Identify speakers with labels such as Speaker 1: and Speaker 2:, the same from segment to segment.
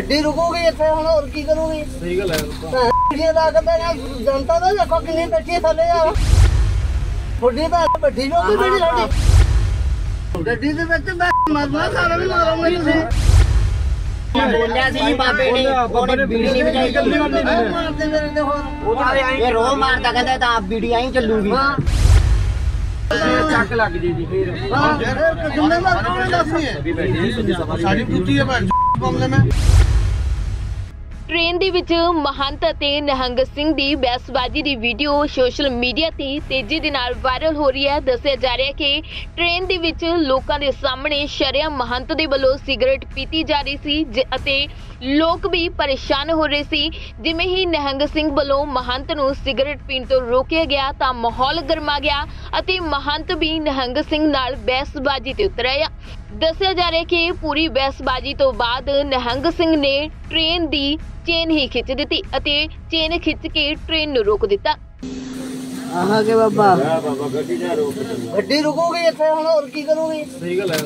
Speaker 1: ਗੱਡੀ ਰੁਕੂਗੀ ਇੱਥੇ ਹੁਣ ਹੋਰ ਕੀ ਕਰੂਗੀ?
Speaker 2: ਸਹੀ ਗੱਲ ਹੈ
Speaker 1: ਇਹ ਦਾ ਕਹਿੰਦੇ ਨੇ ਜਨਤਾ ਦਾ ਦੇਖੋ ਕਿੰਨੀ ਬੈਠੀ ਹੈ ਥੱਲੇ ਆ। ਥੋੜੀ ਤਾਂ ਬੈਠੀ ਜੋ ਕਿ ਬੈਠੀ ਸਾਡੀ। ਗੱਡੀ ਦੇ ਵਿੱਚ ਮੈਂ ਮਰਨਾ ਸਾਰਾ ਨੂੰ ਮਾਰੂੰਗਾ ਤੁਸੀਂ।
Speaker 3: ਬੋਲਿਆ ਸੀ ਬਾਬੇ ਨੇ ਉਹਨੇ ਬੀੜੀ ਨਹੀਂ ਵਜਾਈ
Speaker 1: ਮਾਰਦੇ ਮੇਰੇ ਤੇ ਹੋਰ।
Speaker 3: ਇਹ ਰੋ ਮਾਰਦਾ ਕਹਿੰਦਾ ਤਾਂ ਆਪ ਬੀੜੀ ਆਈ ਚੱਲੂਗੀ।
Speaker 1: ਹਾਂ।
Speaker 2: ਚੱਕ ਲੱਗ ਜੀ ਜੀ ਫੇਰ।
Speaker 1: ਹਾਂ ਫਿਰ ਜ਼ਿੰਮੇਵਾਰ ਕੌਣ ਹੈ ਦੱਸ
Speaker 2: ਸਾਡੀ ਪੁੱਤੀ ਹੈ। ਭੈਣ ਮਾਮਲੇ ਮੈਂ।
Speaker 4: ਟ੍ਰੇਨ ਦੇ ਵਿੱਚ ਮਹੰਤ ਅਤੇ ਨਿਹੰਗ ਸਿੰਘ ਦੀ ਬਹਿਸਬਾਜ਼ੀ ਦੀ ਵੀਡੀਓ ਸੋਸ਼ਲ ਮੀਡੀਆ ਤੇ ਤੇਜ਼ੀ ਦੇ ਨਾਲ ਵਾਇਰਲ ਹੋ ਰਹੀ ਹੈ। ਦੱਸਿਆ ਜਾ ਰਿਹਾ ਕਿ ਟ੍ਰੇਨ ਦੇ ਵਿੱਚ ਲੋਕਾਂ ਦੇ ਸਾਹਮਣੇ ਸ਼ਰਿਆ ਮਹੰਤ ਦੇ ਵੱਲੋਂ ਸਿਗਰਟ ਪੀਤੀ ਜਾ ਰਹੀ ਸੀ ਜ- ਅਤੇ ਲੋਕ ਵੀ ਪਰੇਸ਼ਾਨ ਹੋ ਰਹੇ ਸੀ। ਜਿਵੇਂ ਹੀ ਨਿਹੰਗ ਸਿੰਘ ਵੱਲੋਂ ਮਹੰਤ ਨੂੰ ਸਿਗਰਟ ਪੀਣ ਤੋਂ ਰੋਕਿਆ ਗਿਆ ਤਾਂ ਮਾਹੌਲ ਗਰਮਾ ਗਿਆ ਅਤੇ ਮਹੰਤ ਵੀ ਨਿਹੰਗ ਸਿੰਘ ਨਾਲ ਬਹਿਸਬਾਜ਼ੀ ਤੇ ਉਤਰ ਆਇਆ। ਦੱਸਿਆ ਜਾ ਰਿਹਾ ਕਿ ਪੂਰੀ ਬਹਿਸਬਾਜ਼ੀ ਤੋਂ ਬਾਅਦ ਨਿਹੰਗ ਸਿੰਘ ਨੇ ਟ੍ਰੇਨ ਦੀ ਚੇਨ ਹੀ ਖਿੱਚ ਦਿੱਤੀ ਅਤੇ ਚੇਨ ਖਿੱਚ ਕੇ ਟ੍ਰੇਨ ਨੂੰ ਰੋਕ ਦਿੱਤਾ।
Speaker 1: ਆਹਾਂ ਕੇ ਬਾਬਾ।
Speaker 2: ਬਾਬਾ ਗੱਡੀ ਨਾ ਰੋਕ
Speaker 1: ਗੱਡੀ ਰੁਕੂਗੀ ਇੱਥੇ ਹੁਣ ਹੋਰ ਕੀ ਕਰੂਗੀ?
Speaker 2: ਸਹੀ ਗੱਲ ਹੈ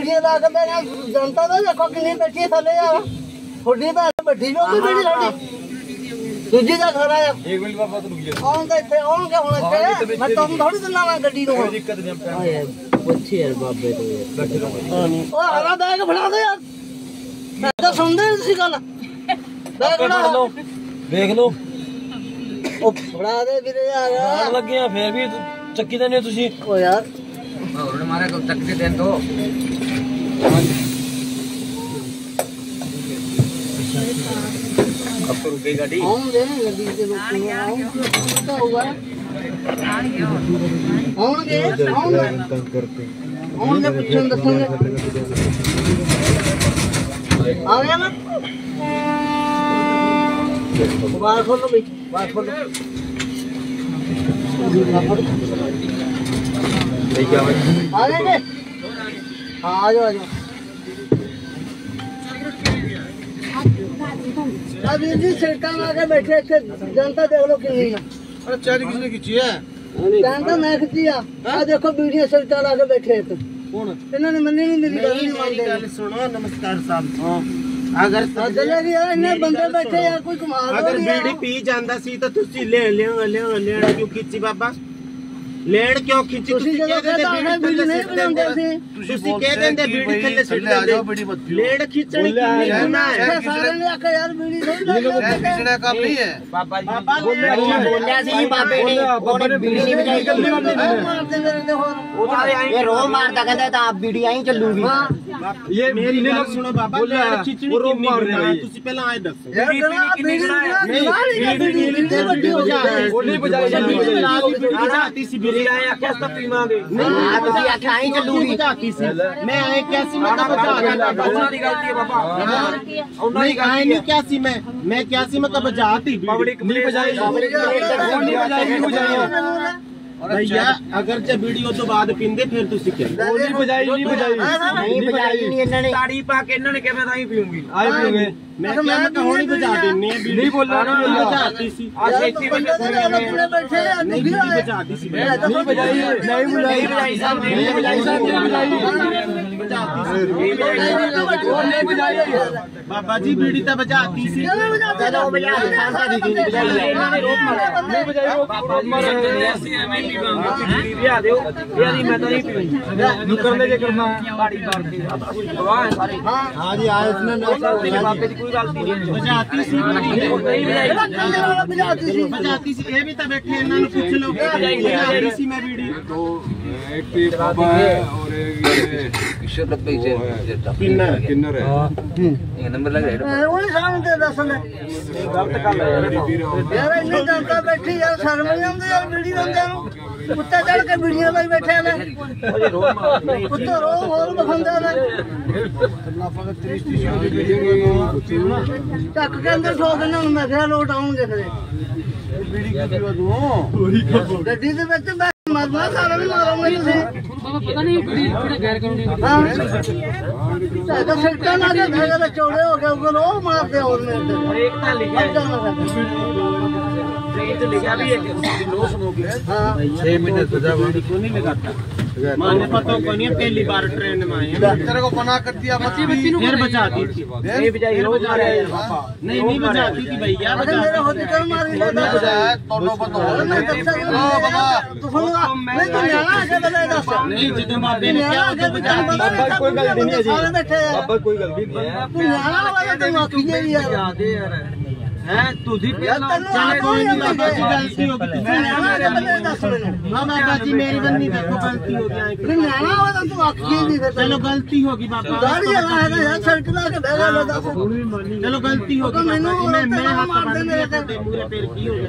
Speaker 1: ਇਹ ਦਾ ਕਹਿੰਦੇ ਨੇ ਜਨਤਾ ਦਾ ਦੇਖੋ ਕਿੰਨੀ ਬੈਠੀ ਹੈ ਥੱਲੇ ਆ। ਥੋੜੀ ਤਾਂ ਬੈਠੀ ਜੋ ਕਿ ਬੈਠੀ ਸਾਡੀ। ਦੂਜੀ ਦਾ ਖੜਾ ਆ।
Speaker 2: ਇੱਕ ਮਿੰਟ ਬਾਬਾ ਤੂੰ ਰੁਕ ਜਾ
Speaker 1: ਆਉਂਦੇ ਇੱਥੇ ਆਉਣਗੇ ਹੁਣ ਇੱਥੇ। ਮੈਂ ਤੁਹਾਨੂੰ ਥੋੜੀ ਦਿਨਾਂ ਮੈਂ ਗੱਡੀ ਨੂੰ
Speaker 2: ਕੋਈ ਦਿੱਕਤ ਨਹੀਂ ਆਪਾਂ
Speaker 1: ਓਏ ਪੁੱਛੀ ਯਾਰ ਬਾਬੇ ਤੋਂ ਯਾਰ।
Speaker 2: ਬੈਠੇ ਰਹੋ
Speaker 1: ਉਹ ਹਰਾ ਬੈਗ ਫੜਾ ਦੇ ਯਾਰ। ਮੈਂ ਤਾਂ ਸੁਣਦੇ ਨਹੀਂ ਸੀ ਗੱਲ। ਬੈਗ ਫੜਾ
Speaker 5: ਦੇਖ ਲਓ।
Speaker 1: ਉਹ ਫੜਾ ਦੇ ਵੀਰੇ
Speaker 5: ਆਣ
Speaker 1: ਯਾਰ।
Speaker 5: ਲੱਗੇ ਆ ਫੇਰ ਵੀ ਚੱਕੀ ਦਿੰਦੇ ਹੋ ਤੁਸੀਂ।
Speaker 1: ਓ ਯਾਰ।
Speaker 2: ਅਬ ਰੁਕੇ ਗੱਡੀ।
Speaker 1: ਆਉਂਦੇ ਨੇ ਗੱਡੀ ਦੇ ਲੋਕਾਂ ਨੂੰ ਆਉਂਗੇ ਤਾਂ ਹੋਊਗਾ? ਆਉਣਗੇ ਆਉਣਗੇ। ਆਉਣਗੇ ਪਿੱਛੋਂ ਦੱਸਣਗੇ ਆ ਗਿਆ ਨਾ? ਬਾਹਰ ਖੋਲੋ ਬਈ ਬਾਹਰ ਖੋਲੋ ਆ ਗਏ ਨੇ? ਆ ਜਾਓ ਆ ਜਾਓ। ਆ ਵੀਰ ਜੀ ਸਿਰਕਾਂ ਲਾ ਕੇ ਬੈਠੇ ਇੱਥੇ। ਜਨਤਾ ਦੇਖ ਲਓ ਕਿੰਨੀ ਆ
Speaker 2: ਅਰੇ ਚਾਹ ਕਿਸ ਨੇ ਖਿੱਚੀ ਹੈ?
Speaker 1: ਕਹਿੰਦਾ ਮੈਂ ਖਿੱਚੀ ਆ। ਆ ਦੇਖੋ ਵੀਡੀਓ ਸਿਰਕਾਂ ਲਾ ਕੇ ਬੈਠੇ ਇੱਥੇ।
Speaker 2: ਕੌਣ?
Speaker 1: ਇਹਨਾਂ ਨੇ ਮੰਨੀ ਨਹੀਂ ਮੇਰੀ ਗੱਲ ਨਹੀਂ ਮੰਨਦੇ।
Speaker 2: ਸੁਣੋ ਨਮਸਕਾਰ ਸਾਹਿਬ।
Speaker 1: ਹਾਂ।
Speaker 2: ਅਗਰ
Speaker 1: ਆ ਚੱਲੇ ਯਾਰ ਇੰਨੇ ਬੰਦੇ ਬੈਠੇ ਯਾਰ ਕੋਈ ਕਮਾਲ
Speaker 6: ਅਗਰ। ਬੀੜੀ ਪੀ ਜਾਂਦਾ ਸੀ ਤਾਂ ਤੁਸੀਂ ਲੈ ਲਿਓ ਲਿਓ ਲੈਣ ਕਿਉਂ ਖਿੱਚੀ ਬਾਬਾ ਲੈਣ ਕਿਉਂ ਖਿੱਚੀ?
Speaker 1: ਤੁਸੀਂ ਜਦੋਂ ਕਹਿੰਦਾ ਆਣਾ ਵੀਡੀਓ ਨਹੀਂ ਬਣਾਉਂਦੇ ਸੀ
Speaker 6: ਤੁਸੀਂ ਕਹਿ ਦਿੰਦੇ ਬੀੜੀ ਥੱਲੇ ਸੁੱਟ
Speaker 2: ਆ ਜਾਓ
Speaker 6: ਦਿੰਦੇ
Speaker 2: ਬੜੀ ਬੱਤੀ
Speaker 6: ਲੈਣ ਖਿੱਚਣ ਕੀ ਗੁਨਾਹ ਹੈ?
Speaker 1: ਇੱਥੇ ਸਾਰਿਆਂ ਨੇ ਆਖਿਆ ਯਾਰ ਵੀਡੀਓ ਨਹੀਂ
Speaker 2: ਇਹ ਖਿੱਚਣਾ ਕੰਮ ਨਹੀਂ ਹੈ।
Speaker 6: ਬਾਬਾ ਜੀ
Speaker 3: ਬੋਲਿਆ ਸੀ ਬਾਬੇ ਨੇ। ਉਹਨੇ ਬੀੜੀ ਨਹੀਂ ਵਜਾਈ
Speaker 1: ਮਾਰਦੇ ਮੇਰੇ ਤੇ ਹੋਰ
Speaker 3: ਇਹ ਰੋ ਮਾਰਦਾ ਕਹਿੰਦਾ ਤਾਂ ਆਪ ਬੀੜੀ ਆਈ ਚੱਲੂਗੀ।
Speaker 1: ਹਾਂ।
Speaker 6: ਇਹ ਮੇਰੀ ਗੱਲ ਸੁਣੋ ਬਾਬਾ ਲੈਣ ਖਿੱਚਣੀ ਕਿੰਨੀ ਗੁਨਾਹ ਹੈ ਤੁਸੀਂ ਪਹਿਲਾਂ ਆਏ ਦੱਸੋ।
Speaker 1: ਯਾਰ ਜਨਾਬ ਵੀਡੀਓ ਨਹੀਂ ਵੀਡੀਓ ਕਿੰਨੀ ਵੱਡੀ ਹੋ ਗਈ
Speaker 5: ਗੋਲੀ ਬਜਾਈ ਜਾਂਦੀ
Speaker 6: ਬੁਝਾਤੀ ਸੀ ਬੀੜੀ ਆਇਆ ਕਿਸ ਤਾਂ ਪੀਵਾਂਗੇ
Speaker 3: ਹਾਂ ਤੁਸੀਂ ਆਖਿਆ ਆਈ ਚੱਲੂਗੀ
Speaker 6: ਬੁਝਾਤੀ ਸੀ ਮੈਂ ਆਏ ਕਿਆ ਸੀ ਮੈਂ ਤਾਂ ਬੁਝਾ ਦਿੰਦਾ
Speaker 5: ਉਹਨਾਂ ਦੀ ਗਲਤੀ ਹੈ ਬਾਬਾ ਉਹਨਾਂ ਦੀ
Speaker 6: ਨਹੀਂ ਆਏ ਨਹੀਂ ਕਿਆ ਸੀ ਮੈਂ ਮੈਂ ਕਿਆ ਸੀ ਮੈਂ ਤਾਂ ਬੁਝਾਤੀ
Speaker 5: ਪਬਲਿਕ ਨਹੀਂ ਬਜਾਈ ਨਹੀਂ ਬਜਾਈ ਨਹੀਂ ਬਜਾਈ
Speaker 6: ਭਈਆ ਅਗਰ ਜੇ ਵੀਡੀਓ ਤੋਂ ਬਾਅਦ ਪਿੰਦੇ ਫਿਰ ਤੁਸੀਂ ਕਿਹਾ
Speaker 5: ਗੋਲੀ ਬਜਾਈ ਨਹੀਂ ਬਜਾਈ
Speaker 3: ਨਹੀਂ ਵਜਾਈ ਨਹੀਂ ਇਹਨਾਂ ਨੇ
Speaker 5: ਤਾੜੀ ਪਾ ਕੇ ਇਹਨਾਂ ਨੇ ਕਿਹਾ ਮੈਂ ਤਾਂ ਹੀ ਪੀਉਂਗੀ ਆਈ ਪੀਉਂਗੇ
Speaker 6: ਮੈਂ ਕਿਹਾ ਮੈਂ ਤਾਂ ਹੁਣੀ ਬੁਝਾ ਦਿੰਨੀ ਆ
Speaker 5: ਨਹੀਂ ਬੋਲਣਾ ਨਾ
Speaker 6: ਬੁਝਾਤੀ ਸੀ
Speaker 5: ਆ ਛੇਤੀ
Speaker 1: ਬੰਦੇ ਤੇ ਆਪਣੇ ਬੈਠੇ ਆ
Speaker 6: ਨਹੀਂ
Speaker 1: ਦੁਖੀ
Speaker 6: ਬੀੜੀ
Speaker 1: ਹੋਏ
Speaker 6: ਬੁਝਾਤੀ ਸੀ
Speaker 5: ਨਹੀਂ
Speaker 6: ਬਾਬਾ ਜੀ ਬੀੜੀ ਤਾਂ ਬੁਝਾਤੀ ਸੀ।
Speaker 3: ਦੀ ਇਹਨਾਂ ਨੇ ਰੋਕ ਮਾਰਿਆ।
Speaker 5: ਨਹੀਂ ਅਸੀਂ ਐਵੇਂ ਪੀਵਾਂਗੇ ਦਿਓ। ਇਹ ਨਹੀਂ ਮੈਂ ਤਾਂ ਨਹੀਂ ਪੀਉਂਗੀ ਨੁਕਰਲੇ ਜੇ ਕਰਨਾ ਤਾੜੀ ਮਾਰ ਕੇ। ਗਵਾਹ ਹੈ ਸਾਰੇ
Speaker 6: ਹਾਂ ਜੀ ਆਏ ਉਸਨੇ
Speaker 5: ਤੇਰੇ ਬਾਪੇ ਦੀ ਕੋਈ ਗਲਤੀ ਨਹੀਂ ਹੈ
Speaker 6: ਬੁਝਾਤੀ ਸੀ
Speaker 5: ਨਹੀਂ।
Speaker 1: ਵਜਾਤੀ ਸੀ।
Speaker 6: ਬੁਝਾਤੀ ਸੀ। ਇਹ ਵੀ ਤਾਂ ਬੈਠੇ ਇਹਨਾਂ ਨੂੰ ਪੁੱਛ ਲਓ। ਸੀ ਮੈਂ ਬੀੜੀ ਕਿੰਨਾ
Speaker 2: ਕਿੰਨਰ ਹੈ
Speaker 1: ਉਹ ਨਹੀਂ ਸਾਹਮਣੇ ਦੱਸ ਲੈ
Speaker 5: ਗਲਤ ਗੱਲ ਹੈ ਯਾਰ।
Speaker 1: ਯਾਰ ਇੰਨੀ ਜਨਤਾ ਬੈਠੀ ਯਾਰ ਸ਼ਰਮ ਨਹੀਂ ਆਉਂਦੀ ਯਾਰ ਵੀਡੀਓ ਬੰਦਿਆਂ ਨੂੰ। ਉੱਤੇ ਚੜ ਕੇ ਵੀਡੀਓ ਲਈ ਬੈਠੇ ਨੇ ਉੱਤੇ ਰੋ ਹੋਰ ਬਖੰਦੇ ਨੇ ਚੱਕ ਕੇ ਅੰਦਰ ਨੂੰ ਮੈਂ ਕਿਹਾ ਲੋਟ ਆਉਣਗੇ ਫਿਰ। ਗੱਡੀ ਦੇ ਵਿੱਚ ਮੈਂ ਮਰਨਾ ਸਾਰਾ ਵੀ ਮਾਰੂੰਗਾ ਤੁਸੀਂ ਬਾਬਾ ਪਤਾ ਨਹੀਂ ਕਿਹੜੇ ਗੈਰ ਕਾਨੂੰਨੀ ਹਾਂ ਤਾਂ ਸਿੱਟਾ ਲਾ ਕੇ ਧਾਗਾ ਦੇ ਚੌੜੇ ਹੋ ਗਏ ਉਹ ਉਹ ਮਾਰਦੇ ਹੋਰ ਮੇਰੇ ਤੇ
Speaker 5: ਇੱਕ ਤਾਂ ਲਿਖਿਆ
Speaker 1: ਅੱਗਾ ਨਾ ਕਰ।
Speaker 5: ਟ੍ਰੇਨ ਤੇ ਲਿਖਿਆ ਵੀ ਹੈ ਕਿ ਨੋ ਸਮੋਕਿੰਗ
Speaker 1: ਹਾਂ
Speaker 2: 6 ਮਹੀਨੇ ਸਜ਼ਾ
Speaker 6: ਬੀੜੀ ਕੋ ਨਹੀਂ ਲਗਾਤਾ
Speaker 7: माने पता को नहीं पहली बार ट्रेन में आए
Speaker 2: डॉक्टर को मना कर दिया बच्ची बच्ची
Speaker 7: फिर बचा दी
Speaker 5: थी नहीं बचाई हो जा रहे
Speaker 7: नहीं नहीं बचाती थी भैया
Speaker 1: बचा मेरे हॉस्पिटल मार
Speaker 2: दिया नहीं बचाया
Speaker 1: तोनो को तो
Speaker 2: ओ बाबा
Speaker 1: तू फोन नहीं तू यहां आके बता दस
Speaker 7: नहीं जिदे बाबे ने क्या
Speaker 1: आगे बचा
Speaker 7: बाबा
Speaker 1: कोई
Speaker 7: गलती
Speaker 1: नहीं
Speaker 7: है जी बाबा कोई गलती नहीं है
Speaker 1: तू यहां वाला तो वाकई है यार
Speaker 7: याद है
Speaker 5: यार ਹੈ ਗਲਤੀ ਹੋ ਗਈ ਬਾਬਾ ਜੀ ਮੇਰੀ
Speaker 1: ਬੰਦੀ ਦੇਖੋ ਗਲਤੀ ਹੋ ਗਈ। ਚਲੋ ਗਲਤੀ ਹੋ ਗਈ ਬਾਬਾ। ਯਾਰ ਸੜਕ ਦਾ ਕਿ ਬਹਿ ਗਿਆ ਚਲੋ ਗਲਤੀ ਹੋ ਗਈ ਮੈਨੂੰ ਮੈਂ ਹੱਥ ਬੰਨ ਮੇਰੇ
Speaker 2: ਪੈਰ ਕੀ ਹੋ ਗਿਆ?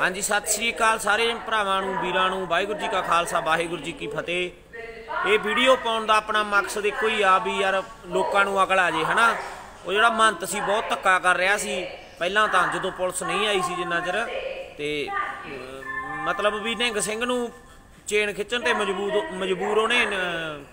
Speaker 7: ਹਾਂਜੀ, ਸਤਿ ਸ੍ਰੀ ਅਕਾਲ ਸਾਰੇ ਭਰਾਵਾਂ ਨੂੰ, ਵੀਰਾਂ ਨੂੰ, ਵਾਹਿਗੁਰੂ ਜੀ ਕਾ ਖਾਲਸਾ, ਵਾਹਿਗੁਰੂ ਜੀ ਕੀ ਫਤਿਹ। ਇਹ ਵੀਡੀਓ ਪਾਉਣ ਦਾ ਆਪਣਾ ਮਕਸਦ ਇੱਕੋ ਹੀ ਆ ਵੀ ਯਾਰ ਲੋਕਾਂ ਨੂੰ ਅਕਲ ਆ ਜੇ, ਹਨਾ? ਉਹ ਜਿਹੜਾ ਮੰਤ ਸੀ, ਬਹੁਤ ਧੱਕਾ ਕਰ ਰਿਹਾ ਸੀ। ਪਹਿਲਾਂ ਤਾਂ ਜਦੋਂ ਪੁਲਿਸ ਨਹੀਂ ਆਈ ਸੀ ਜਿੰਨਾ ਚਿਰ, ਤੇ ਮਤਲਬ ਵੀ ਨਿੰਗ ਸਿੰਘ ਨੂੰ ਚੇਨ ਖਿੱਚਣ ਤੇ ਮਜਬੂਰ ਮਜਬੂਰ ਉਹਨੇ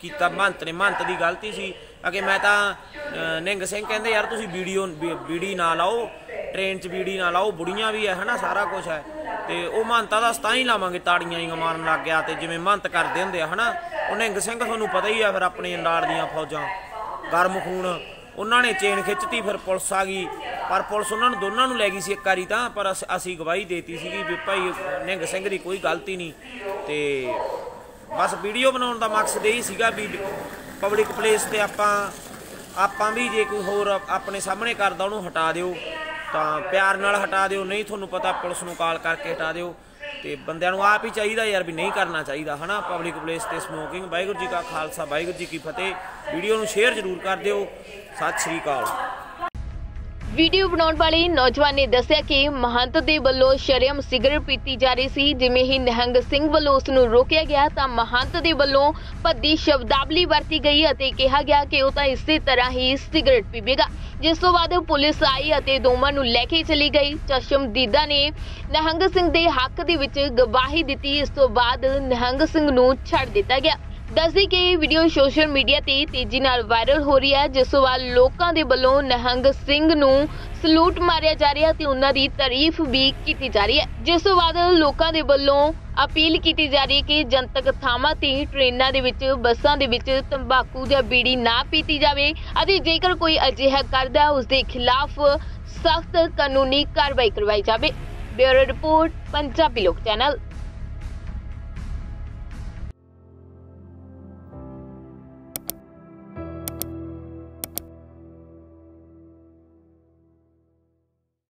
Speaker 7: ਕੀਤਾ ਮਹੰਤ ਨੇ। ਮਹੰਤ ਦੀ ਗਲਤੀ ਸੀ। ਅਗੇ ਮੈਂ ਤਾਂ ਨਿੰਗ ਸਿੰਘ ਕਹਿੰਦੇ, ਯਾਰ ਤੁਸੀਂ ਵੀਡੀਓ ਵੀਡੀ ਨਾ ਲਾਓ। ਟ੍ਰੇਨ 'ਚ ਬੀੜੀ ਨਾ ਲਾਓ, ਬੁੜੀਆਂ ਵੀ ਹੈ, ਹਨਾ, ਸਾਰਾ ਕੁਝ ਹੈ। ਤੇ ਉਹ ਮੰਤਾ ਦਾ ਸਤਾਂ ਹੀ ਲਾਵਾਂਗੇ, ਤਾੜੀਆਂ ਹੀ ਮਾਰਨ ਲੱਗ ਗਿਆ ਤੇ ਜਿਵੇਂ ਮਹੰਤ ਕਰਦੇ ਹੁੰਦੇ ਆ, ਹਨਾ। ਉਹ ਨਿਹੰਗ ਸਿੰਘ ਤੁਹਾਨੂੰ ਪਤਾ ਹੀ ਆ ਫਿਰ ਆਪਣੇ ਨਾਲ ਦੀਆਂ ਫੌਜਾਂ, ਗਰਮ ਖੂਨ। ਉਹਨਾਂ ਨੇ ਚੇਨ ਖਿੱਚਤੀ, ਫਿਰ ਪੁਲਿਸ ਆ ਗਈ। ਪਰ ਪੁਲਿਸ ਉਹਨਾਂ ਨੂੰ, ਦੋਨਾਂ ਨੂੰ ਲੈ ਗਈ ਸੀ ਇੱਕ ਵਾਰੀ ਤਾਂ, ਪਰ ਅਸ- ਅਸੀਂ ਗਵਾਹੀ ਦੇਤੀ ਸੀਗੀ ਵੀ ਭਾਈ ਨਿਹੰਗ ਸਿੰਘ ਦੀ ਕੋਈ ਗਲਤੀ ਨਹੀਂ। ਤੇ ਬਸ ਵੀਡੀਓ ਬਣਾਉਣ ਦਾ ਮਕਸਦ ਇਹ ਹੀ ਸੀਗਾ ਵੀ ਪਬਲਿਕ ਪਲੇਸ ਤੇ ਆਪਾਂ ਆਪਾਂ ਵੀ ਜੇ ਕੋਈ ਹੋਰ ਆਪਣੇ ਸਾਹਮਣੇ ਕਰਦਾ, ਉਹਨੂੰ ਹਟਾ ਦਿਓ। ਤਾਂ ਪਿਆਰ ਨਾਲ ਹਟਾ ਦਿਓ, ਨਹੀਂ ਤੁਹਾਨੂੰ ਪਤਾ ਪੁਲਿਸ ਨੂੰ ਕਾਲ ਕਰਕੇ ਹਟਾ ਦਿਓ। ਤੇ ਬੰਦਿਆਂ ਨੂੰ ਆਪ ਹੀ ਚਾਹੀਦਾ ਯਾਰ ਵੀ ਨਹੀਂ ਕਰਨਾ ਚਾਹੀਦਾ, ਹਨਾ? ਪਬਲਿਕ ਪਲੇਸ ਤੇ ਸਮੋਕਿੰਗ ਵਾਹਿਗੁਰੂ ਜੀ ਕਾ ਖਾਲਸਾ, ਵਾਹਿਗੁਰੂ ਜੀ ਕੀ ਫਤਿਹ। ਵੀਡੀਓ ਨੂੰ ਸ਼ੇਅਰ ਜ਼ਰੂਰ ਕਰ ਦਿਓ। ਸਤਿ ਸ਼੍ਰੀ ਅਕਾਲ।
Speaker 4: ਵੀਡੀਓ ਬਣਾਉਣ ਵਾਲੇ ਨੌਜਵਾਨ ਨੇ ਦੱਸਿਆ ਕਿ ਮਹੰਤ ਦੇ ਵੱਲੋਂ ਸ਼ਰਮ ਸਿਗਰਟ ਪੀਤੀ ਜਾ ਰਹੀ ਸੀ। ਜਿਵੇਂ ਹੀ ਨਿਹੰਗ ਸਿੰਘ ਵੱਲੋਂ ਉਸ ਨੂੰ ਰੋਕਿਆ ਗਿਆ, ਤਾਂ ਮਹੰਤ ਦੇ ਵੱਲੋਂ ਭੱਦੀ ਸ਼ਬਦਾਵਲੀ ਵਰਤੀ ਗਈ ਅਤੇ ਕਿਹਾ ਗਿਆ ਕਿ ਉਹ ਤਾਂ ਇਸੇ ਤਰ੍ਹਾਂ ਹੀ ਸਿਗਰਟ ਪੀਵੇਗਾ। ਜਿਸ ਤੋਂ ਬਾਅਦ ਪੁਲਿਸ ਆਈ ਅਤੇ ਦੋਵਾਂ ਨੂੰ ਲੈ ਕੇ ਚਲੀ ਗਈ। ਚਸ਼ਮਦੀਦਾ ਨੇ ਨਿਹੰਗ ਸਿੰਘ ਦੇ ਹੱਕ ਦੇ ਵਿੱਚ ਗਵਾਹੀ ਦਿੱਤੀ। ਇਸ ਤੋਂ ਬਾਅਦ ਨਿਹੰਗ ਸਿੰਘ ਨੂੰ ਛੱਡ ਦਿੱਤਾ ਗਿਆ। ਦੱਸਦੀ ਕਿ ਇਹ ਵੀਡੀਓ ਸੋਸ਼ਲ ਮੀਡੀਆ ਤੇ ਤੇਜ਼ੀ ਨਾਲ ਵਾਇਰਲ ਹੋ ਰਹੀ ਹੈ ਜਿਸ ਤੋਂ ਲੋਕਾਂ ਦੇ ਵੱਲੋਂ ਨਿਹੰਗ ਸਿੰਘ ਨੂੰ ਸਲੂਟ ਮਾਰਿਆ ਜਾ ਰਿਹਾ ਤੇ ਉਹਨਾਂ ਦੀ ਤਾਰੀਫ ਵੀ ਕੀਤੀ ਜਾ ਰਹੀ ਹੈ। ਜਿਸ ਤੋਂ ਬਾਅਦ ਲੋਕਾਂ ਦੇ ਵੱਲੋਂ ਅਪੀਲ ਕੀਤੀ ਜਾ ਰਹੀ ਹੈ ਕਿ ਜਨਤਕ ਥਾਵਾਂ ਤੇ ਟ੍ਰੇਨਾਂ ਦੇ ਵਿੱਚ ਬੱਸਾਂ ਦੇ ਵਿੱਚ ਤੰਬਾਕੂ ਜਾਂ ਬੀੜੀ ਨਾ ਪੀਤੀ ਜਾਵੇ ਅਤੇ ਜੇਕਰ ਕੋਈ ਅਜਿਹਾ ਕਰਦਾ ਹੈ, ਉਸ ਦੇ ਖਿਲਾਫ ਸਖਤ ਕਾਨੂੰਨੀ ਕਾਰਵਾਈ ਕਰਵਾਈ ਜਾਵੇ। ਬਿਊਰੋ ਰਿਪੋਰਟ ਪੰਜਾਬੀ ਲੋਕ ਚੈਨਲ।